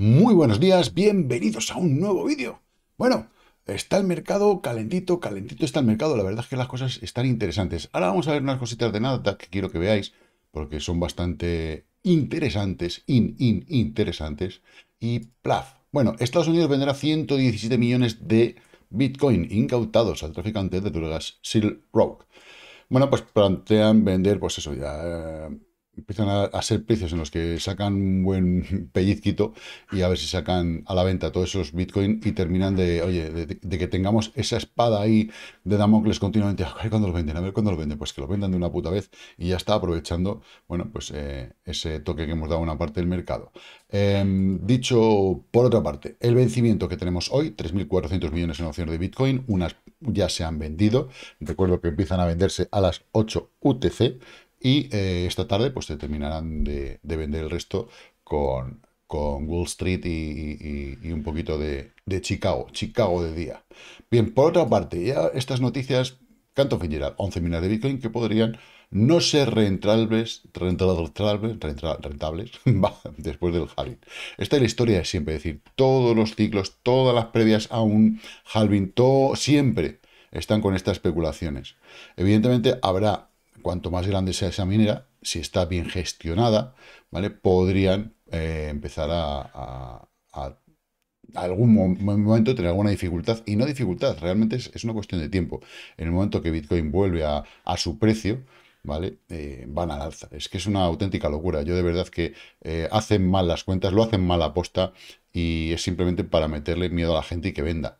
Muy buenos días, bienvenidos a un nuevo vídeo. Bueno, está el mercado calentito, calentito está el mercado. La verdad es que las cosas están interesantes. Ahora vamos a ver unas cositas de nada que quiero que veáis, porque son bastante interesantes, in, in, interesantes. Y plaf. Bueno, Estados Unidos venderá 117 millones de Bitcoin incautados al traficante de drogas Silk Road. Bueno, pues plantean vender, pues eso, ya empiezan a, ser precios en los que sacan un buen pellizquito y a ver si sacan a la venta todos esos Bitcoin y terminan de, oye, de, que tengamos esa espada ahí de Damocles continuamente, a ver cuándo lo venden, a ver cuándo lo venden, pues que lo vendan de una puta vez y ya está aprovechando, bueno, pues eh, ese toque que hemos dado a una parte del mercado. Em, dicho por otra parte, el vencimiento que tenemos hoy, 3.400 millones en opciones de Bitcoin, unas ya se han vendido, recuerdo que empiezan a venderse a las 8 UTC, y eh, esta tarde pues terminarán de, vender el resto con, con Wall Street y, un poquito de, Chicago, Chicago de día. Bien, por otra parte, ya estas noticias, canto general, 11 minas de Bitcoin que podrían no ser rentables, rentables, rentables después del halving. Esta es la historia de siempre, es decir, todos los ciclos, todas las previas a un halving, todo, siempre están con estas especulaciones. Evidentemente habrá cuanto más grande sea esa minera, si está bien gestionada, ¿vale? Podrían eh, empezar a, algún momento tener alguna dificultad, y no dificultad, realmente es, una cuestión de tiempo. En el momento que Bitcoin vuelve a, su precio, ¿vale? Eh, van al alza. Es que es una auténtica locura. Yo de verdad que eh, hacen mal las cuentas, lo hacen mal a posta, y es simplemente para meterle miedo a la gente y que venda.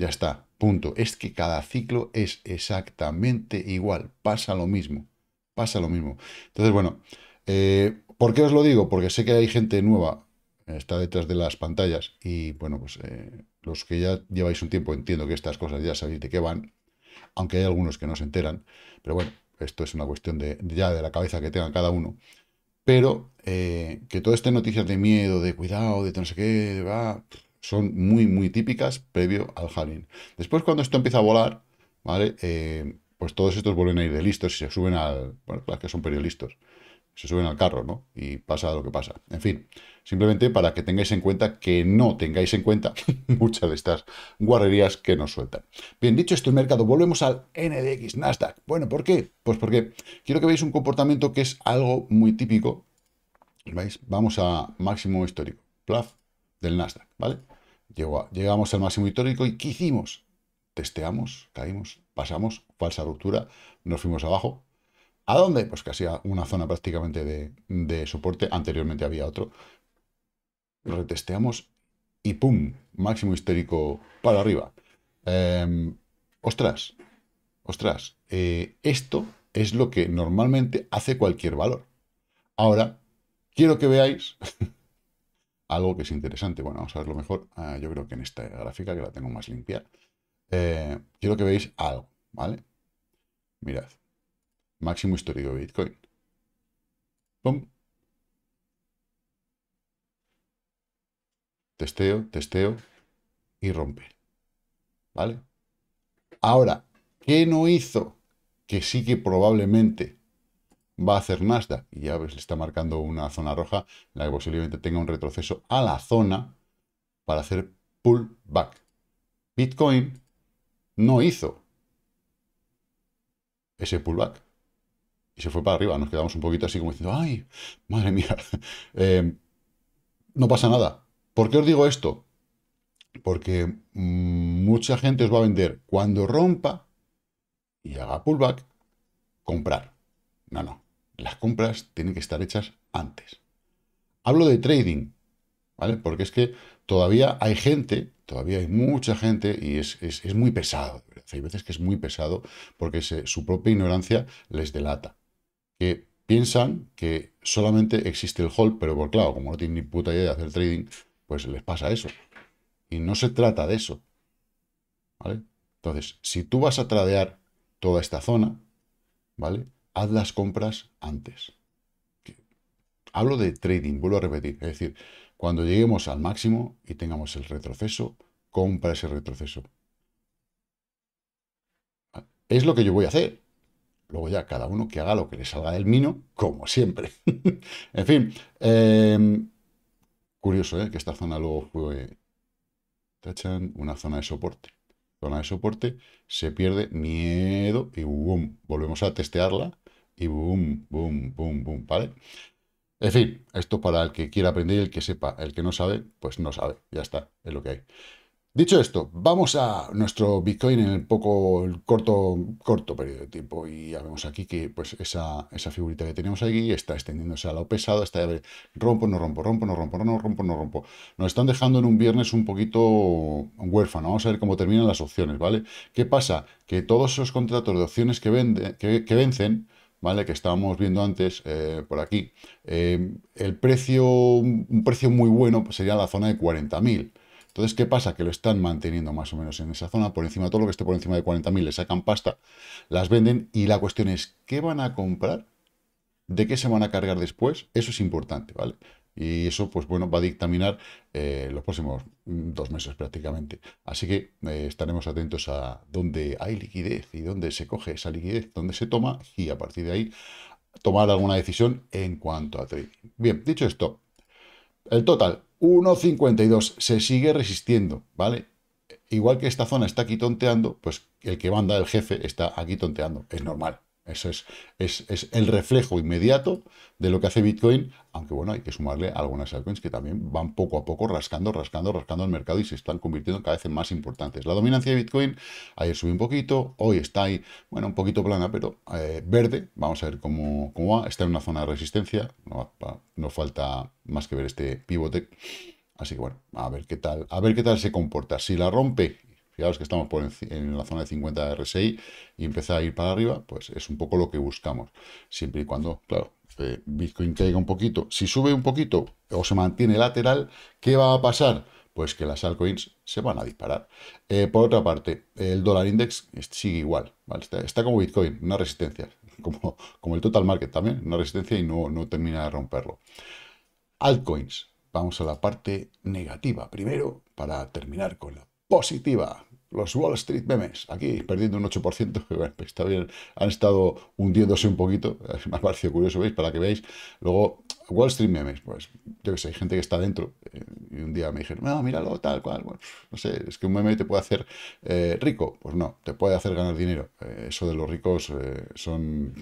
Ya está, punto. Es que cada ciclo es exactamente igual, pasa lo mismo pasa lo mismo. Entonces, bueno, eh, ¿por qué os lo digo? Porque sé que hay gente nueva, está detrás de las pantallas y, bueno, pues eh, los que ya lleváis un tiempo entiendo que estas cosas ya sabéis de qué van, aunque hay algunos que no se enteran, pero bueno, esto es una cuestión de ya de la cabeza que tenga cada uno. Pero eh, que todas estas noticias de miedo, de cuidado, de no sé qué, va, son muy, muy típicas previo al halving. Después, cuando esto empieza a volar, ¿vale? pues todos estos vuelven a ir de listos y se suben al... Bueno, las que son periodistas, se suben al carro, ¿no? Y pasa lo que pasa. En fin, simplemente para que tengáis en cuenta que no tengáis en cuenta muchas de estas guarrerías que nos sueltan. Bien, dicho esto, el mercado, volvemos al NDX, Nasdaq. Bueno, ¿por qué? Pues porque quiero que veáis un comportamiento que es algo muy típico. ¿Veis? Vamos a máximo histórico, plaf del Nasdaq, ¿vale? llegamos al máximo histórico y ¿qué hicimos? Testeamos, caímos, pasamos, falsa ruptura, nos fuimos abajo. ¿A dónde? Pues casi a una zona prácticamente de, soporte, anteriormente había otro. Retesteamos y ¡pum! Máximo histérico para arriba. Em, ostras, ostras, eh, esto es lo que normalmente hace cualquier valor. Ahora, quiero que veáis algo que es interesante. Bueno, vamos a verlo mejor. Ah, yo creo que en esta gráfica, que la tengo más limpia, eh, quiero que veáis algo, ¿vale? Mirad. Máximo histórico de Bitcoin. ¡Pum! Testeo, testeo y rompe. ¿Vale? Ahora, ¿qué no hizo? Que sí que probablemente va a hacer Nasdaq. Y ya ves, le está marcando una zona roja, la que posiblemente tenga un retroceso a la zona para hacer pullback. Bitcoin no hizo ese pullback. Y se fue para arriba. Nos quedamos un poquito así como diciendo, ay, madre mía. Eh, no pasa nada. ¿Por qué os digo esto? Porque mucha gente os va a vender cuando rompa y haga pullback, comprar. No, no. Compras tienen que estar hechas antes. Hablo de trading, ¿vale? Porque es que todavía hay gente todavía hay mucha gente y es, muy pesado. Hay veces que es muy pesado porque su propia ignorancia les delata. Que piensan que solamente existe el hold, pero por claro, como no tienen ni puta idea de hacer trading, pues les pasa eso. Y no se trata de eso. ¿Vale? Entonces, si tú vas a tradear toda esta zona, ¿vale? Haz las compras antes. Hablo de trading, vuelvo a repetir. Es decir, cuando lleguemos al máximo y tengamos el retroceso, compra ese retroceso. Es lo que yo voy a hacer. Luego ya cada uno que haga lo que le salga del mino, como siempre. en fin, em, curioso, ¿eh? Que esta zona luego fue tachan, una zona de soporte. Zona de soporte, se pierde miedo y boom, volvemos a testearla y boom, boom, boom, boom, ¿vale? En fin, esto para el que quiera aprender y el que sepa. El que no sabe, pues no sabe. Ya está, es lo que hay. Dicho esto, vamos a nuestro Bitcoin en el poco corto, corto periodo de tiempo. Y ya vemos aquí que pues esa, esa figurita que tenemos aquí está extendiéndose a lo pesado, está rompo, no rompo, rompo, no rompo, no rompo, no rompo. Nos están dejando en un viernes un poquito huérfano. Vamos a ver cómo terminan las opciones, ¿vale? ¿Qué pasa? Que todos esos contratos de opciones que, vende, que, vencen, ¿vale? Que estábamos viendo antes eh, por aquí, eh, el precio, un precio muy bueno sería la zona de 40.000. Entonces, ¿qué pasa? Que lo están manteniendo más o menos en esa zona, por encima de todo lo que esté por encima de 40.000, le sacan pasta, las venden y la cuestión es, ¿qué van a comprar? ¿De qué se van a cargar después? Eso es importante, ¿vale? Y eso, pues bueno, va a dictaminar eh, los próximos dos meses prácticamente. Así que eh, estaremos atentos a dónde hay liquidez y dónde se coge esa liquidez, dónde se toma y a partir de ahí tomar alguna decisión en cuanto a trading. Bien, dicho esto, el total, 1.52, se sigue resistiendo, ¿vale? Igual que esta zona está aquí tonteando, pues el que manda, el jefe, está aquí tonteando. Es normal. Eso es, es, el reflejo inmediato de lo que hace Bitcoin, aunque bueno, hay que sumarle algunas altcoins que también van poco a poco rascando, rascando, rascando el mercado y se están convirtiendo cada vez más importantes. La dominancia de Bitcoin, ayer subió un poquito, hoy está ahí, bueno, un poquito plana, pero eh, verde. Vamos a ver cómo, cómo, va. Está en una zona de resistencia, no, no falta más que ver este pivote. Así que bueno, a ver qué tal, a ver qué tal se comporta. Si la rompe Fijaos que estamos por en, la zona de 50 RSI y empieza a ir para arriba, pues es un poco lo que buscamos. Siempre y cuando, claro, eh, Bitcoin caiga un poquito. Si sube un poquito o se mantiene lateral, ¿qué va a pasar? Pues que las altcoins se van a disparar. Eh, por otra parte, el dólar index sigue igual, está, como Bitcoin, una resistencia, como, como el total market también, una resistencia y no, no termina de romperlo. Altcoins, vamos a la parte negativa primero para terminar con la positiva los Wall Street memes, aquí perdiendo un 8%, bueno, pues está bien, han estado hundiéndose un poquito, me ha parecido curioso, ¿veis? Para que veáis. Luego, Wall Street memes, pues yo que sé, hay gente que está dentro, eh, y un día me dijeron, no, míralo, tal cual, bueno, no sé, es que un meme te puede hacer eh, rico, pues no, te puede hacer ganar dinero. Eh, eso de los ricos son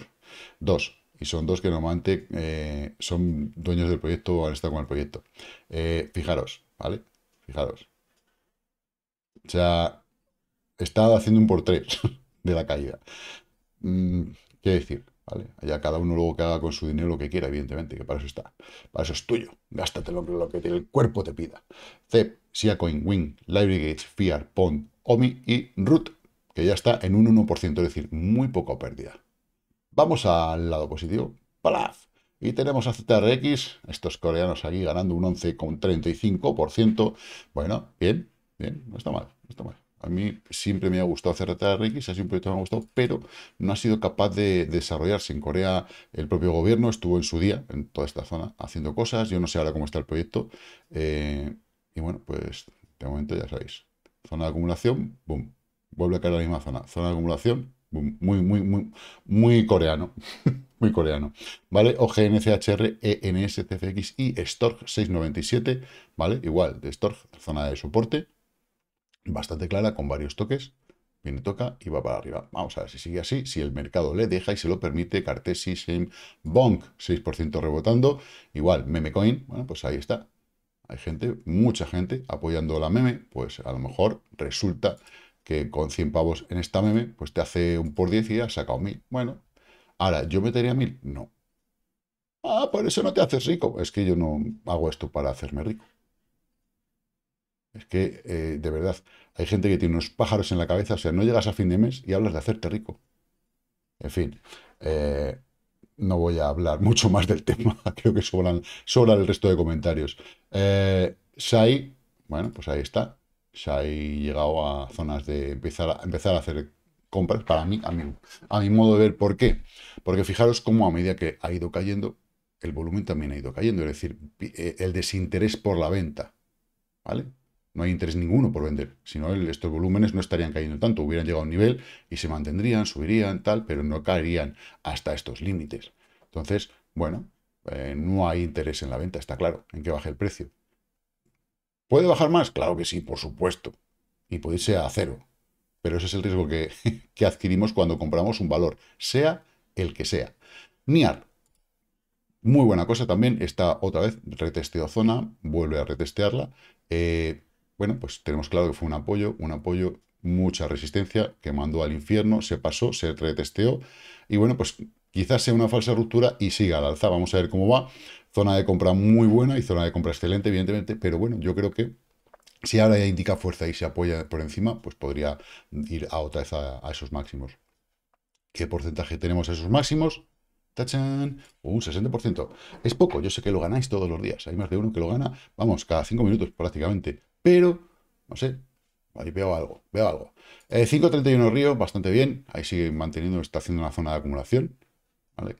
dos, y son dos que normalmente son dueños del proyecto o han estado con el proyecto. fijaros, ¿vale? Fijaros. O sea, está haciendo un por tres de la caída. Mm, ¿Qué decir? ¿Vale? Allá cada uno luego que haga con su dinero lo que quiera, evidentemente, que para eso está. Para eso es tuyo. Gástate lo, que el cuerpo te pida. CEP, Siacoin, Wing, Library Fiat, Pond, OMI y Root, que ya está en un 1%, es decir, muy poca pérdida. Vamos al lado positivo. ¡Palaf! Y tenemos a ZRX, estos coreanos aquí ganando un 11,35%. Bueno, bien, bien, no está mal, no está mal. A mí siempre me ha gustado hacer RTRX, así un proyecto me ha gustado, pero no ha sido capaz de desarrollarse. En Corea el propio gobierno estuvo en su día, en toda esta zona, haciendo cosas. Yo no sé ahora cómo está el proyecto. Eh, y bueno, pues de momento ya sabéis. Zona de acumulación, boom. Vuelve a caer a la misma zona. Zona de acumulación, boom. Muy, muy, muy, muy coreano. muy coreano. ¿Vale? ENS, CFX y Stork 697. ¿Vale? Igual, de Stork, zona de soporte bastante clara, con varios toques. Viene, toca y va para arriba. Vamos a ver si sigue así. Si el mercado le deja y se lo permite, Cartesis en Bonk, 6% rebotando. Igual, Memecoin, bueno, pues ahí está. Hay gente, mucha gente apoyando la meme, pues a lo mejor resulta que con 100 pavos en esta meme, pues te hace un por 10 y ha sacado 1000. Bueno, ahora, ¿yo metería 1000? No. Ah, por eso no te haces rico. Es que yo no hago esto para hacerme rico. Es que, eh, de verdad, hay gente que tiene unos pájaros en la cabeza, o sea, no llegas a fin de mes y hablas de hacerte rico. En fin, eh, no voy a hablar mucho más del tema, creo que sobran, sobra el resto de comentarios. Eh, bueno, pues ahí está. Shai llegado a zonas de empezar a, empezar a hacer compras, para mí, a mi, a mi modo de ver, ¿por qué? Porque fijaros cómo a medida que ha ido cayendo, el volumen también ha ido cayendo, es decir, el desinterés por la venta, ¿vale? No hay interés ninguno por vender. Si no, estos volúmenes no estarían cayendo tanto, hubieran llegado a un nivel y se mantendrían, subirían, tal, pero no caerían hasta estos límites. Entonces, bueno, eh, no hay interés en la venta, está claro, en que baje el precio. ¿Puede bajar más? Claro que sí, por supuesto. Y puede ser a cero. Pero ese es el riesgo que, que adquirimos cuando compramos un valor, sea el que sea. NIAR. Muy buena cosa también. Está otra vez retesteo zona, vuelve a retestearla. Eh, bueno, pues tenemos claro que fue un apoyo, un apoyo, mucha resistencia, que mandó al infierno, se pasó, se retesteó. Y bueno, pues quizás sea una falsa ruptura y siga al alza. Vamos a ver cómo va. Zona de compra muy buena y zona de compra excelente, evidentemente, pero bueno, yo creo que si ahora ya indica fuerza y se apoya por encima, pues podría ir a otra vez a, esos máximos. ¿Qué porcentaje tenemos a esos máximos? ¡Tachan! Un 60%. Es poco, yo sé que lo ganáis todos los días. Hay más de uno que lo gana, vamos, cada 5 minutos prácticamente. Pero, no sé, ahí veo algo, veo algo. 5.31 eh, Río, bastante bien. Ahí sigue manteniendo, está haciendo una zona de acumulación.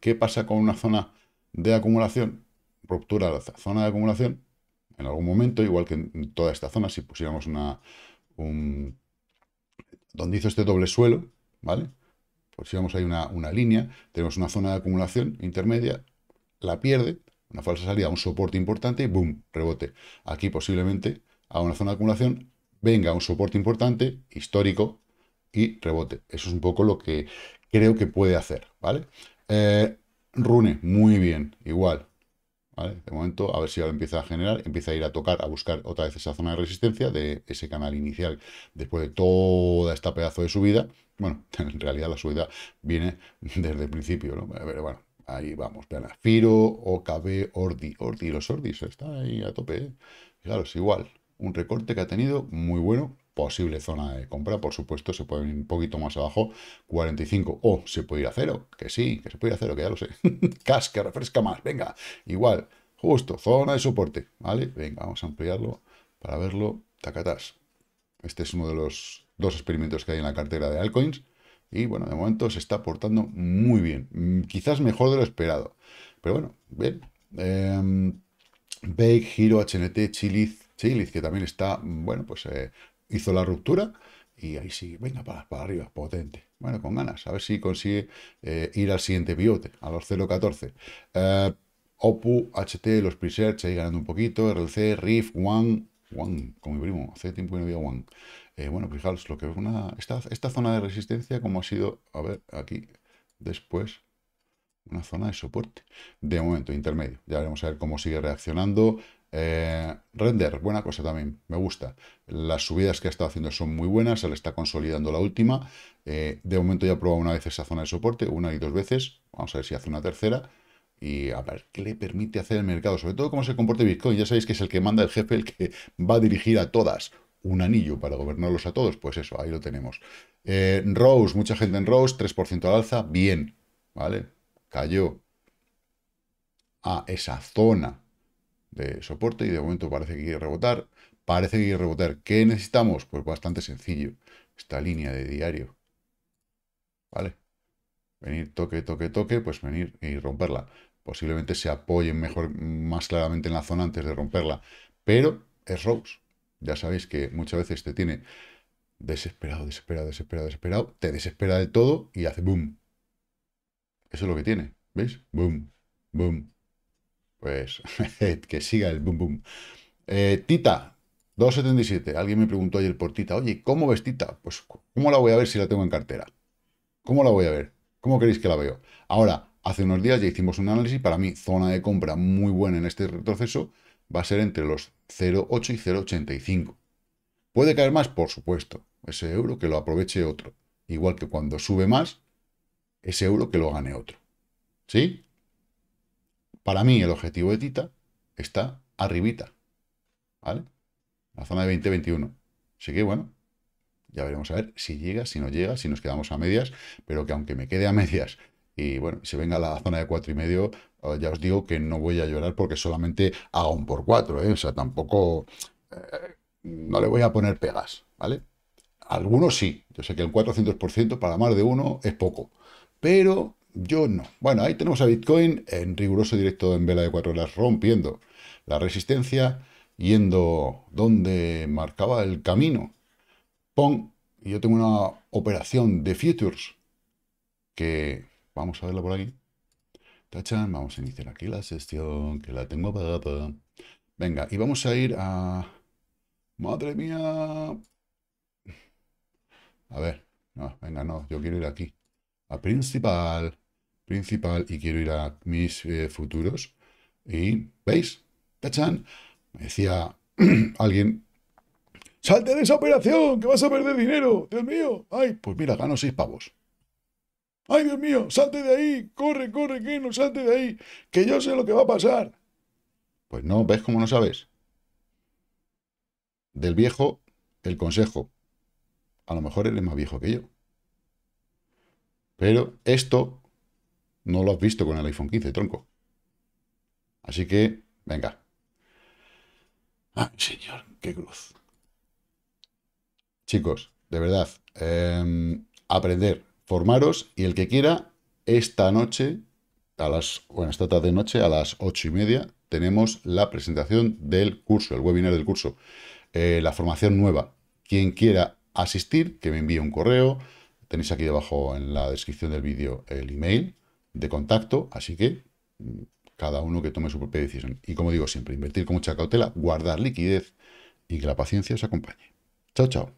¿Qué pasa con una zona de acumulación? Ruptura de la zona de acumulación. En algún momento, igual que en toda esta zona, si pusiéramos una... Un, donde hizo este doble suelo, ¿vale? Pusiéramos ahí una, una línea, tenemos una zona de acumulación intermedia, la pierde, una falsa salida, un soporte importante y ¡boom! Rebote. Aquí posiblemente a una zona de acumulación venga un soporte importante, histórico, y rebote. Eso es un poco lo que creo que puede hacer, ¿vale? Eh, Rune, muy bien, igual. De momento, a ver si ahora empieza a generar, empieza a ir a tocar, a buscar otra vez esa zona de resistencia de ese canal inicial después de toda esta pedazo de subida. Bueno, en realidad la subida viene desde el principio, ¿no? Pero bueno, ahí vamos. Firo, OKB, Ordi. Ordi, los Ordis, está ahí a tope, ¿eh? Claro, es igual. Un recorte que ha tenido muy bueno, posible zona de compra, por supuesto, se puede ir un poquito más abajo, 45, o se puede ir a cero, que sí, que se puede ir a cero, que ya lo sé, cash, que refresca más, venga, igual, justo, zona de soporte, ¿vale? Venga, vamos a ampliarlo para verlo, tacatás. Este es uno de los dos experimentos que hay en la cartera de altcoins, y bueno, de momento se está portando muy bien, mm, quizás mejor de lo esperado, pero bueno, bien. Eh, Bake, Hero, HNT, Chiliz, Chiliz, que también está, bueno, pues eh, hizo la ruptura y ahí sí, venga, para, para arriba, potente. Bueno, con ganas, a ver si consigue eh, ir al siguiente pivote, a los 0.14. Eh, Opu, HT, los Presearch ahí ganando un poquito, RLC, Riff, One, One, con mi primo, hace tiempo que no había One. Eh, bueno, fijaos, lo que es una, esta, esta zona de resistencia, como ha sido, a ver, aquí, después, una zona de soporte. De momento, intermedio. Ya veremos a ver cómo sigue reaccionando. Eh, render, buena cosa también, me gusta. Las subidas que ha estado haciendo son muy buenas, se le está consolidando la última. Eh, de momento ya he probado una vez esa zona de soporte, una y dos veces. Vamos a ver si hace una tercera. Y a ver qué le permite hacer el mercado, sobre todo cómo se comporte Bitcoin. Ya sabéis que es el que manda el jefe, el que va a dirigir a todas. Un anillo para gobernarlos a todos, pues eso, ahí lo tenemos. Eh, Rose, mucha gente en Rose, 3% al alza, bien, ¿vale? Cayó a esa zona de soporte y de momento parece que quiere rebotar. Parece que quiere rebotar. ¿Qué necesitamos? Pues bastante sencillo. Esta línea de diario. ¿Vale? Venir, toque, toque, toque, pues venir y romperla. Posiblemente se apoyen mejor, más claramente en la zona antes de romperla. Pero es Rose. Ya sabéis que muchas veces te tiene desesperado, desesperado, desesperado, desesperado. Te desespera del todo y hace boom. Eso es lo que tiene. ¿Veis? Boom, boom, pues que siga el boom boom. Eh, Tita, 277. Alguien me preguntó ayer por Tita. Oye, ¿cómo ves Tita? Pues, ¿cómo la voy a ver si la tengo en cartera? ¿Cómo la voy a ver? ¿Cómo queréis que la veo? Ahora, hace unos días ya hicimos un análisis. Para mí, zona de compra muy buena en este retroceso va a ser entre los 0,8 y 0,85. ¿Puede caer más? Por supuesto. Ese euro que lo aproveche otro. Igual que cuando sube más, ese euro que lo gane otro. ¿Sí? Para mí el objetivo de Tita está arribita, ¿vale? La zona de 20-21. Así que bueno, ya veremos a ver si llega, si no llega, si nos quedamos a medias, pero que aunque me quede a medias y bueno, si venga a la zona de cuatro y medio, eh, ya os digo que no voy a llorar porque solamente hago un por cuatro, ¿eh? o sea, tampoco eh, no le voy a poner pegas, ¿vale? Algunos sí, yo sé que el 400% para más de uno es poco, pero yo no. Bueno, ahí tenemos a Bitcoin en riguroso directo en vela de 4 horas, rompiendo la resistencia, yendo donde marcaba el camino. Pon, yo tengo una operación de futures que vamos a verla por aquí. Tachan, vamos a iniciar aquí la sesión, que la tengo apagada. Venga, y vamos a ir a Madre mía. A ver, no, venga, no, yo quiero ir aquí. A principal, principal, y quiero ir a mis eh, futuros. Y, ¿veis? ¡Tachan! Me decía alguien, salte de esa operación, que vas a perder dinero. Dios mío. Ay, pues mira, gano seis pavos. Ay, Dios mío, salte de ahí, corre, corre, que no salte de ahí, que yo sé lo que va a pasar. Pues no, ¿ves cómo no sabes? Del viejo, el consejo. A lo mejor eres más viejo que yo. Pero esto no lo has visto con el iPhone 15, tronco. Así que, venga. Ay, señor, qué cruz. Chicos, de verdad, em, aprender, formaros y el que quiera, esta noche, a las, bueno, esta tarde noche, a las ocho y media, tenemos la presentación del curso, el webinar del curso, eh, la formación nueva. Quien quiera asistir, que me envíe un correo, tenéis aquí debajo en la descripción del vídeo el email de contacto, así que mm, cada uno que tome su propia decisión. Y como digo siempre, invertir con mucha cautela, guardar liquidez y que la paciencia os acompañe. Chao, chao.